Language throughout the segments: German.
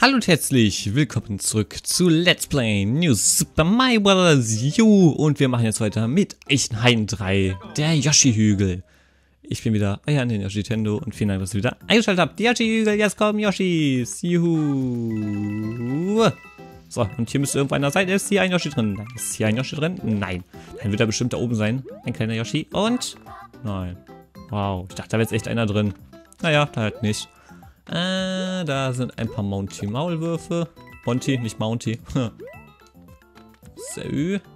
Hallo und herzlich willkommen zurück zu Let's Play New Super Mario Bros. U und wir machen jetzt weiter mit Eichenhain 3, der Yoshi-Hügel. Ich bin wieder euer den Yoshi Tendo und vielen Dank, dass ihr wieder eingeschaltet habt. Die Yoshi-Hügel, jetzt kommen Yoshis. Juhu. So, und hier müsste irgendwo einer sein. Ist hier ein Yoshi drin? Ist hier ein Yoshi drin? Nein. Dann wird er bestimmt da oben sein. Ein kleiner Yoshi. Und? Nein. Wow, ich dachte, da wäre jetzt echt einer drin. Naja, da halt nicht. Äh, da sind ein paar Mounty-Maulwürfe. Monty, nicht Mounty. so,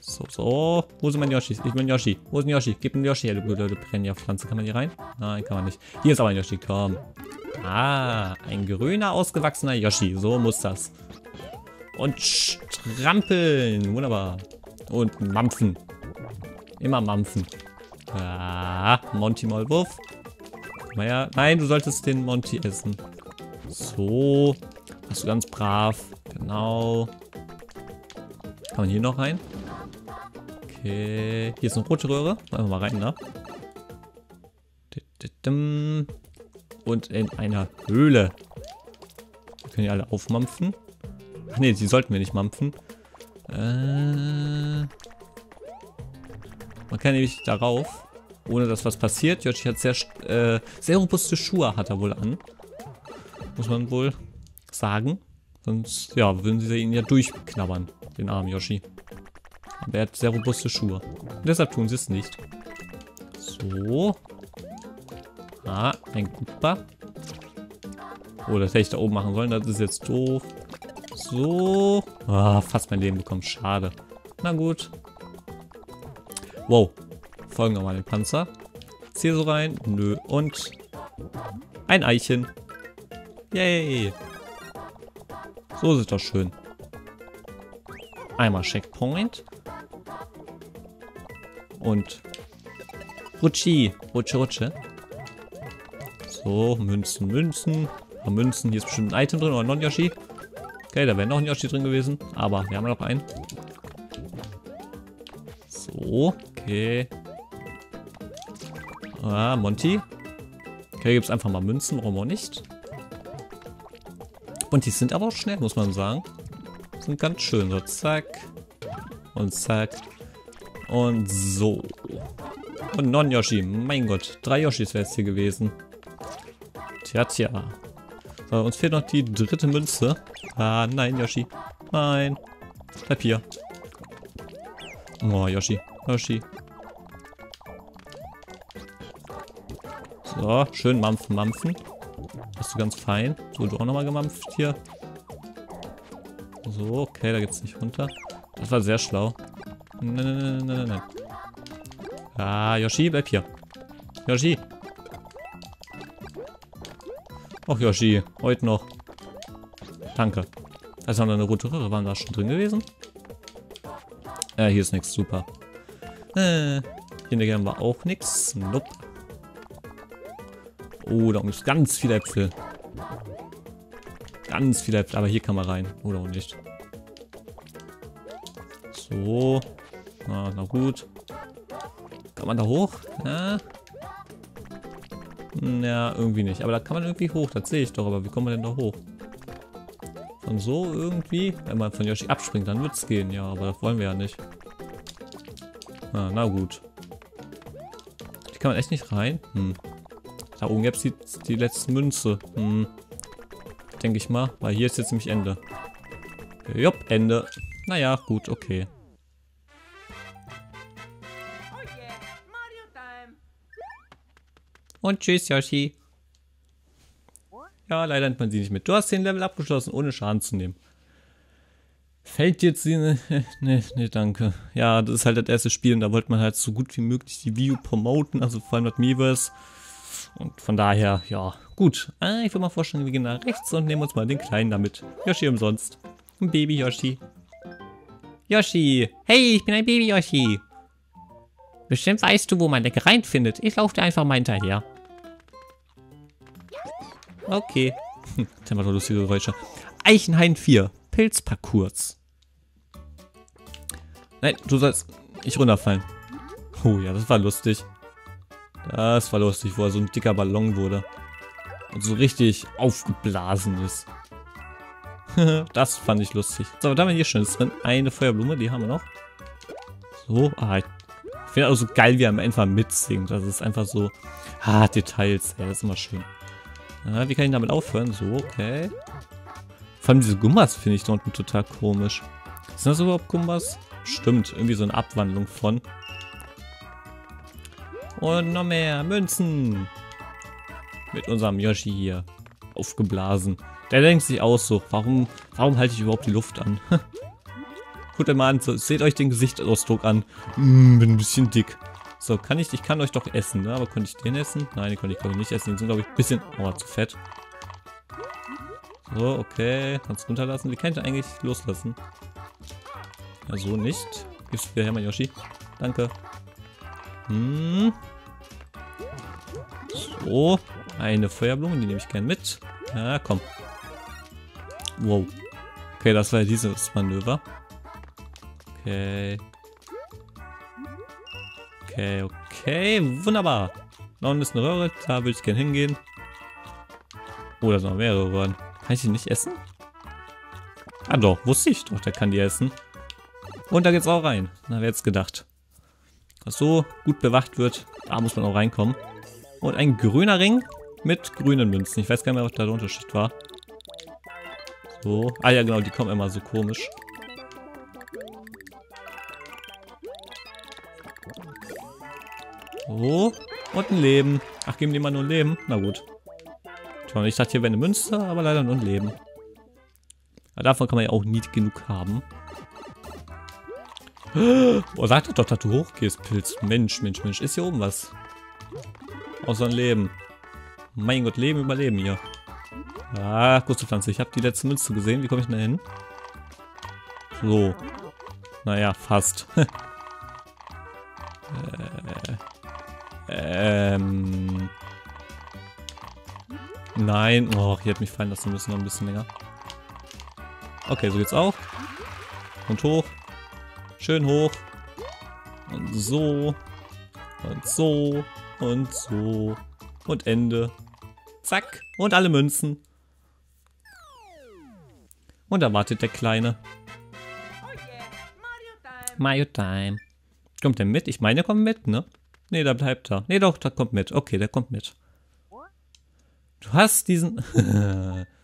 so, so. Wo sind meine Yoshis? Ich bin Yoshi. Wo ist ein Yoshi? Gib mir Yoshi her, du blöde Piranha-Pflanze. Kann man hier rein? Nein, kann man nicht. Hier ist aber ein Yoshi, komm. Ah, ein grüner, ausgewachsener Yoshi. So muss das. Und strampeln. Wunderbar. Und mampfen. Immer mampfen. Ah, Monty-Maulwurf. Naja, nein, du solltest den Monty essen. So. Hast du ganz brav. Genau. Kann man hier noch rein? Okay. Hier ist eine rote Röhre. Wir mal rein, ne? Und in einer Höhle. Wir können die alle aufmampfen. Ach nee, die sollten wir nicht mampfen. Äh, man kann nämlich darauf ohne dass was passiert. Yoshi hat sehr, äh, sehr robuste Schuhe, hat er wohl an. Muss man wohl sagen. Sonst, ja, würden sie ihn ja durchknabbern, den armen Yoshi. Aber er hat sehr robuste Schuhe. Und deshalb tun sie es nicht. So. Ah, ein Gupa. Oh, das hätte ich da oben machen sollen. Das ist jetzt doof. So. Ah, fast mein Leben bekommen. Schade. Na gut. Wow folgen nochmal den Panzer. Hier so rein. Nö. Und ein Eichen. Yay. So ist es doch schön. Einmal Checkpoint. Und Rutschi. Rutsche, Rutsche. So, Münzen, Münzen. Ja, Münzen. Hier ist bestimmt ein Item drin oder Non-Yoshi. Okay, da wäre noch ein Yoshi drin gewesen. Aber wir haben noch einen. So, okay. Ah, Monty. Okay, gibt es einfach mal Münzen, warum auch nicht. Und die sind aber auch schnell, muss man sagen. Sind ganz schön. So, zack. Und zack. Und so. Und Non-Yoshi. Mein Gott. Drei Yoshis wäre es hier gewesen. Tja, tja. So, uns fehlt noch die dritte Münze. Ah, nein, Yoshi. Nein. Bleib hier. Oh, Yoshi. Yoshi. So, schön mampfen, mampfen. Hast du ganz fein. So, du auch nochmal gemampft hier. So, okay, da geht's nicht runter. Das war sehr schlau. Nein, nein, nein, nein, nein. Ah, Yoshi, bleib hier. Yoshi. Och, Yoshi, heute noch. Danke. Da ist noch eine rote Röhre. Waren da schon drin gewesen? Äh, hier ist nichts. Super. Äh, hier in der Game war auch nichts. Nope. Oh, da ist ganz viele Äpfel. Ganz viele Äpfel. Aber hier kann man rein. Oder auch nicht. So. Na, na gut. Kann man da hoch? Ja. Ja, irgendwie nicht. Aber da kann man irgendwie hoch. Das sehe ich doch. Aber wie kommt man denn da hoch? Von so irgendwie? Wenn man von Yoshi abspringt, dann wird es gehen. Ja, aber das wollen wir ja nicht. Ah, na gut. Die kann man echt nicht rein? Hm. Da oben gibt es die, die letzte Münze. Hm. Denke ich mal. Weil hier ist jetzt nämlich Ende. Jupp, Ende. Naja, gut, okay. Und tschüss, Yoshi. Ja, leider nimmt man sie nicht mit. Du hast den Level abgeschlossen, ohne Schaden zu nehmen. Fällt jetzt sie... Ne, ne, ne, danke. Ja, das ist halt das erste Spiel und da wollte man halt so gut wie möglich die View promoten, also vor allem das Miiverse. Und von daher, ja, gut. Ah, ich würde mal vorstellen, wir gehen nach rechts und nehmen uns mal den Kleinen damit. Yoshi umsonst. Ein Baby Yoshi. Yoshi. Hey, ich bin ein Baby Yoshi. Bestimmt weißt du, wo man Leckereien findet. Ich laufe dir einfach mal hinterher. Okay. Das war lustige Geräusche. Eichenhain 4. Pilzparcours. Nein, du sollst nicht runterfallen. Oh ja, das war lustig. Das war lustig, wo er so ein dicker Ballon wurde. Und so richtig aufgeblasen ist. das fand ich lustig. So, da haben wir hier schon drin. Eine Feuerblume, die haben wir noch. So, ah, ich finde auch so geil, wie er einfach mitsingt. Das ist einfach so, ah, Details, ey, das ist immer schön. Ja, wie kann ich damit aufhören? So, okay. Vor allem diese Gumbas finde ich da unten total komisch. Sind das überhaupt Gumbas? Stimmt, irgendwie so eine Abwandlung von. Und noch mehr Münzen. Mit unserem Yoshi hier. Aufgeblasen. Der denkt sich aus so, warum, warum halte ich überhaupt die Luft an? Guckt mal an, so, seht euch den Gesichtsausdruck an. Mm, bin ein bisschen dick. So, kann ich, ich kann euch doch essen, ne? Aber konnte ich den essen? Nein, den konnte ich glaube ich nicht essen. Die sind glaube ich ein bisschen, oh, zu fett. So, okay. Kannst runterlassen. Wie kann ich denn eigentlich loslassen? Ja, so nicht. Gib's wieder her, mein Yoshi. Danke. Hm. So. Eine Feuerblume, die nehme ich gern mit. Ja, komm. Wow. Okay, das war ja dieses Manöver. Okay. Okay, okay. Wunderbar. Da unten ist eine Röhre. Da würde ich gerne hingehen. Oh, da sind noch mehrere Röhren. Kann ich die nicht essen? Ah doch, wusste ich doch, der kann die essen. Und da geht's auch rein. Na, wer jetzt gedacht. Was so gut bewacht wird, da muss man auch reinkommen. Und ein grüner Ring mit grünen Münzen. Ich weiß gar nicht mehr, was da der Unterschied war. So. Ah ja, genau, die kommen immer so komisch. So. Und ein Leben. Ach, geben die mal nur ein Leben? Na gut. Ich dachte, hier wäre eine Münze, aber leider nur ein Leben. Ja, davon kann man ja auch nie genug haben. Boah, sag doch, dass du hochgehst, Pilz. Mensch, Mensch, Mensch. Ist hier oben was? Außer ein Leben. Mein Gott, Leben überleben hier. Ah, kurze Pflanze. Ich habe die letzte Münze gesehen. Wie komme ich denn da hin? So. Naja, fast. äh, ähm. Nein. Oh, hier hat mich fallen lassen müssen noch ein bisschen länger. Okay, so geht's auch. Und hoch. Schön hoch. Und so. Und so. Und so. Und Ende. Zack. Und alle Münzen. Und da wartet der Kleine. Mario Time. Kommt der mit? Ich meine, der kommt mit, ne? Ne, da bleibt er. Ne, doch, der kommt mit. Okay, der kommt mit. Du hast diesen...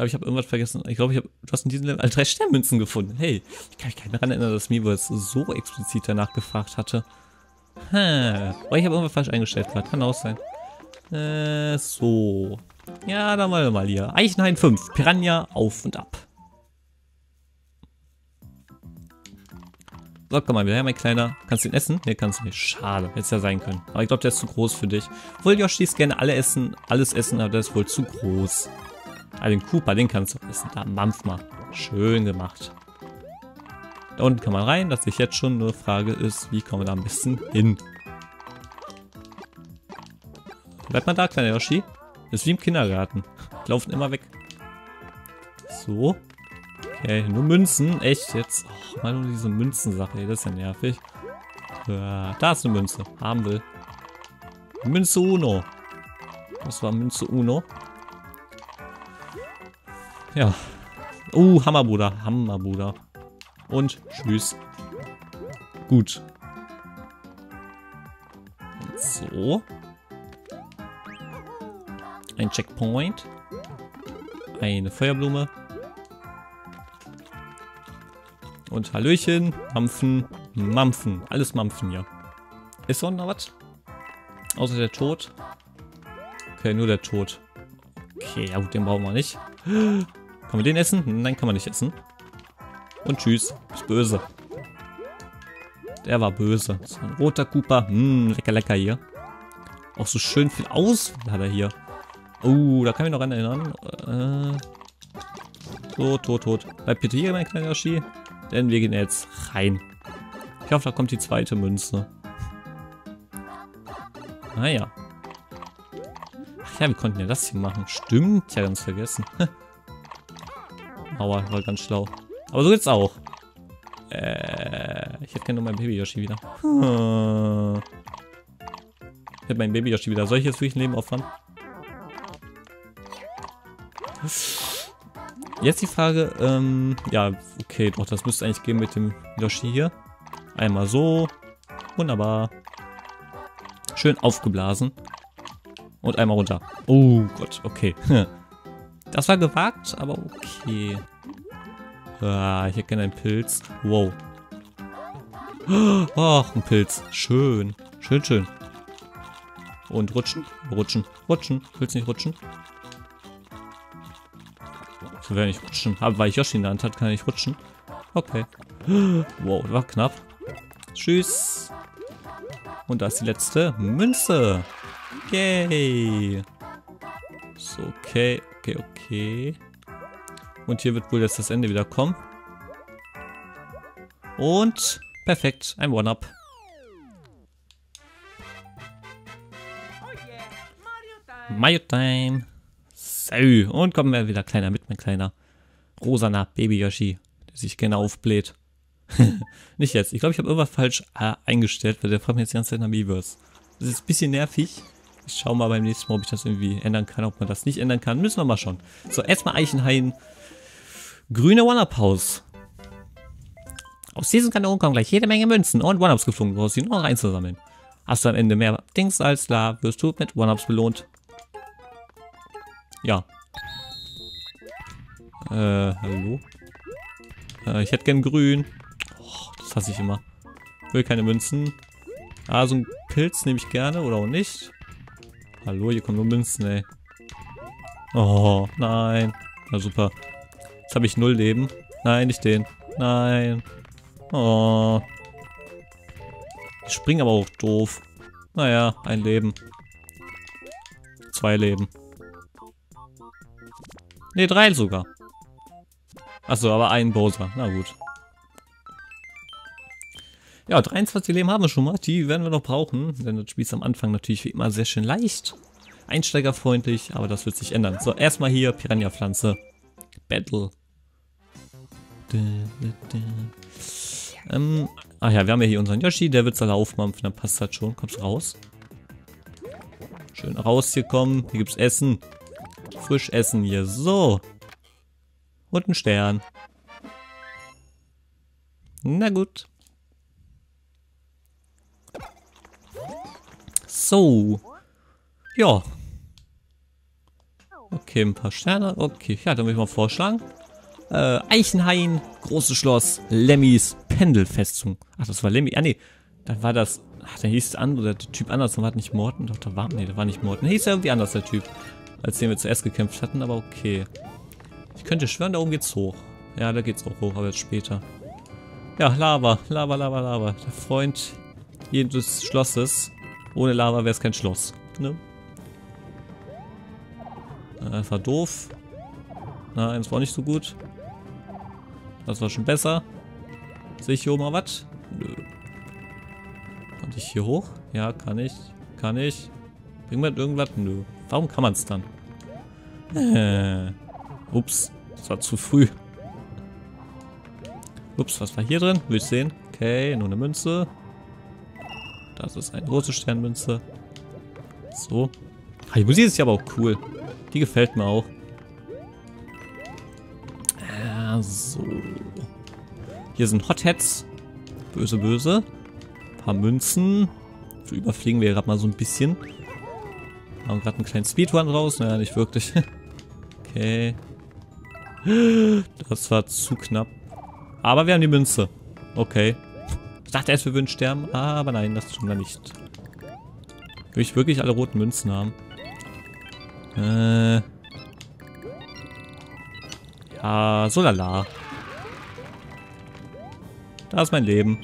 glaube, ich habe irgendwas vergessen. Ich glaube, ich habe, du hast in diesem Level drei Sternmünzen gefunden. Hey, ich kann mich gar nicht daran erinnern, dass Miiverse so explizit danach gefragt hatte. Hm. Oh, ich habe irgendwas falsch eingestellt gerade. Kann auch sein. Äh, so. Ja, dann mal mal hier. Eichenhain 5. Piranha auf und ab. So, komm mal wieder her, mein Kleiner. Kannst du ihn essen? Ne, kannst du nicht. Schade. Hätte es ja sein können. Aber ich glaube, der ist zu groß für dich. Obwohl Yoshis gerne alle essen, alles essen, aber der ist wohl zu groß. Ah, den Cooper, den kannst du essen. Da, mampf mal. Schön gemacht. Da unten kann man rein. Dass ich jetzt schon nur Frage ist, wie kommen wir da ein bisschen hin? Bleib mal da, kleiner Yoshi. Ist wie im Kindergarten. Die laufen immer weg. So. Okay, nur Münzen. Echt jetzt? Oh, mal nur diese Münzensache. Das ist ja nervig. Da ist eine Münze. Haben will. Münze Uno. Das war Münze Uno. Ja. Uh, Hammerbruder. Hammerbruder. Und tschüss. Gut. So. Ein Checkpoint. Eine Feuerblume. Und Hallöchen. Mampfen. Mampfen. Alles Mampfen hier. Ist noch was? Außer der Tod. Okay, nur der Tod. Okay, ja gut, den brauchen wir nicht. Kann man den essen? Nein, kann man nicht essen. Und tschüss. Ist böse. Der war böse. So ein roter Cooper. Hm, lecker, lecker hier. Auch so schön viel Auswahl hat er hier. Oh, da kann ich mich noch an erinnern. Äh, tot, tot, tot. Bleib bitte hier, mein kleiner Yoshi. Denn wir gehen jetzt rein. Ich hoffe, da kommt die zweite Münze. Naja. Ach ja, wir konnten ja das hier machen. Stimmt, ja ganz vergessen. Aua, war ganz schlau. Aber so geht's auch. Äh, ich hätte gerne mein Baby Yoshi wieder. Ich hätte mein Baby Yoshi wieder. Soll ich jetzt wirklich ein Leben opfern? Jetzt die Frage, ähm, ja, okay, doch, das müsste eigentlich gehen mit dem Yoshi hier. Einmal so. Wunderbar. Schön aufgeblasen. Und einmal runter. Oh Gott, okay. Das war gewagt, aber okay. Ah, ich gerne einen Pilz. Wow. Ach, ein Pilz. Schön. Schön, schön. Und rutschen, rutschen, rutschen. Willst nicht rutschen? So werde ich rutschen. Aber weil ich Yoshi in der Hand hat, kann ich rutschen. Okay. Wow, das war knapp. Tschüss. Und da ist die letzte Münze. Yay. So, okay, okay, okay. Und hier wird wohl jetzt das Ende wieder kommen. Und perfekt, ein One-Up. Mario Time. So, und kommen wir wieder kleiner mit, mein kleiner rosaner Baby Yoshi, der sich gerne aufbläht. Nicht jetzt. Ich glaube, ich habe irgendwas falsch äh, eingestellt, weil der fragt mir jetzt die ganze Zeit nach Miiverse. Das ist ein bisschen nervig. Ich schaue mal beim nächsten Mal, ob ich das irgendwie ändern kann. Ob man das nicht ändern kann, müssen wir mal schauen. So, erstmal Eichenhain. Grüne One-Up-Haus. Aus diesem Kanon kommen gleich jede Menge Münzen und One-Ups geflogen. Du brauchst sie nur noch einzusammeln. Hast du am Ende mehr Dings als da, wirst du mit One-Ups belohnt. Ja. Äh, hallo? Äh, ich hätte gern grün. Oh, das hasse ich immer. Will keine Münzen. Ah, so ein Pilz nehme ich gerne oder auch nicht. Hallo, hier kommen nur Münzen, ey. Oh, nein. Na super. Jetzt habe ich null Leben. Nein, nicht den. Nein. Oh. Ich springe aber auch doof. Naja, ein Leben. Zwei Leben. Ne, drei sogar. Achso, aber ein Bowser. Na gut. Ja, 23 Leben haben wir schon mal. Die werden wir noch brauchen, denn das Spiel ist am Anfang natürlich wie immer sehr schön leicht. Einsteigerfreundlich, aber das wird sich ändern. So, erstmal hier Piranha-Pflanze. Battle. Ähm, ach ja, wir haben ja hier unseren Yoshi, der wird alle aufmampfen, dann passt das schon. Kommst raus? Schön raus hier kommen. Hier gibt's Essen. Frisch essen hier. So. Und ein Stern. Na gut. So. Ja. Okay, ein paar Sterne. Okay, ja, dann würde ich mal vorschlagen. Äh, Eichenhain, großes Schloss, Lemmys, Pendelfestung. Ach, das war Lemmy. Ah, nee. Dann war das. Ach, der hieß andere, der Typ anders. Dann war nicht Morten. Doch, da war. Nee, der war nicht Morten. Der hieß ja irgendwie anders, der Typ. Als den wir zuerst gekämpft hatten, aber okay. Ich könnte schwören, da oben geht's hoch. Ja, da geht's auch hoch, aber jetzt später. Ja, Lava, Lava, Lava, Lava. Der Freund jedes Schlosses. Ohne Lava wäre es kein Schloss. Ne? Das war doof. Nein, das war nicht so gut. Das war schon besser. Sehe ich hier oben mal was? Nö. Konnte ich hier hoch? Ja, kann ich. Kann ich. Bringt man irgendwas? Nö. Warum kann man es dann? Äh. Ups. Das war zu früh. Ups, was war hier drin? Will ich sehen. Okay, nur eine Münze. Das ist eine große Sternmünze. So. Ah, die Musik ist ja aber auch cool. Die gefällt mir auch. Ah, so. Hier sind Hotheads. Böse, böse. Ein paar Münzen. So überfliegen wir gerade mal so ein bisschen. Haben gerade einen kleinen Speedrun raus. Naja, nicht wirklich. okay. Das war zu knapp. Aber wir haben die Münze. Okay. Ich dachte erst, wir würden sterben, aber nein, das tun wir nicht. Will ich wirklich alle roten Münzen haben? Äh. Ja, so lala. Da ist mein Leben.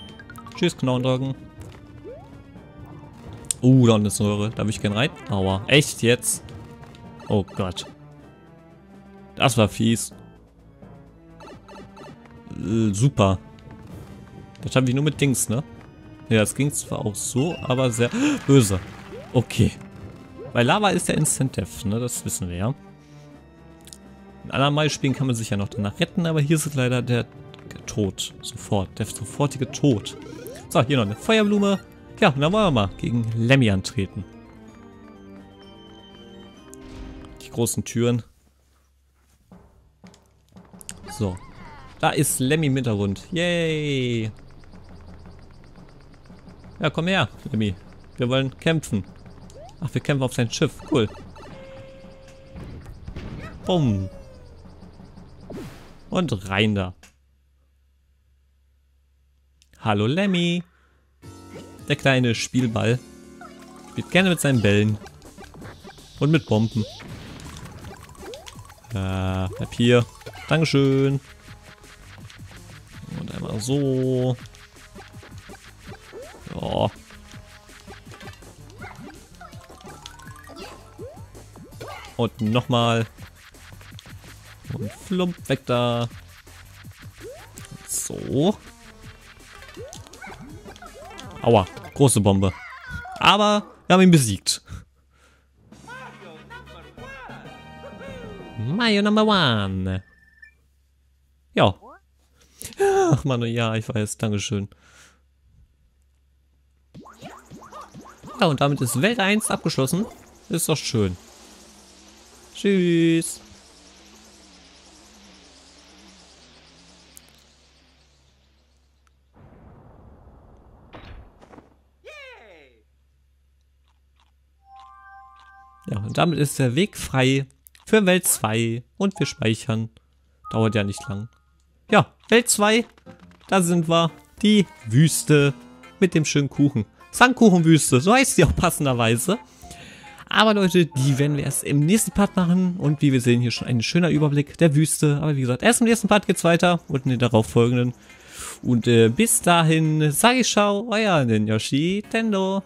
Tschüss, Knochendrücken. Uh, da ist eine Röhre. Da will ich gerne rein. Aua. Echt jetzt? Oh Gott. Das war fies. Äh, super. Das habe ich nur mit Dings, ne? Ja, es ging zwar auch so, aber sehr böse. Okay. Bei Lava ist der Instant Death, ne? Das wissen wir ja. In anderen Beispielen kann man sich ja noch danach retten, aber hier ist leider der Tod. Sofort. Der sofortige Tod. So, hier noch eine Feuerblume. Ja, dann wollen wir mal gegen Lemmy antreten. Die großen Türen. So. Da ist Lemmy im Hintergrund. Yay. Ja, komm her, Lemmy. Wir wollen kämpfen. Ach, wir kämpfen auf sein Schiff. Cool. Bumm. Und rein da. Hallo Lemmy. Der kleine Spielball. Spielt gerne mit seinen Bällen. Und mit Bomben. Ja, bleib hier. Dankeschön. Und einmal so. Ja. Und nochmal. Und flump, weg da. So. Aua, große Bombe. Aber wir haben ihn besiegt. Mario Number One. Ja. Ach man, ja, ich weiß. Dankeschön. Ja, und damit ist Welt 1 abgeschlossen. Ist doch schön. Tschüss. Ja, und damit ist der Weg frei für Welt 2 und wir speichern. Dauert ja nicht lang. Ja, Welt 2, da sind wir. Die Wüste mit dem schönen Kuchen. Sandkuchenwüste, so heißt sie auch passenderweise. Aber Leute, die werden wir erst im nächsten Part machen. Und wie wir sehen, hier schon ein schöner Überblick der Wüste. Aber wie gesagt, erst im nächsten Part geht's weiter und in den darauf folgenden. Und äh, bis dahin sage ich ciao, euer Ninjoshi Tendo.